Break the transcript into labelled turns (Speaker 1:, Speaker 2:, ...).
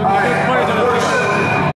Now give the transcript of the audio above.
Speaker 1: Those are
Speaker 2: good players.